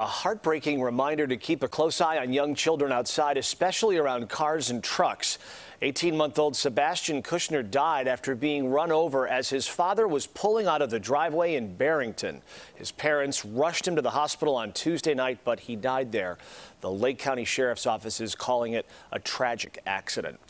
A heartbreaking reminder to keep a close eye on young children outside, especially around cars and trucks. 18 month old Sebastian Kushner died after being run over as his father was pulling out of the driveway in Barrington. His parents rushed him to the hospital on Tuesday night, but he died there. The Lake County Sheriff's Office is calling it a tragic accident.